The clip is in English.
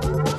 you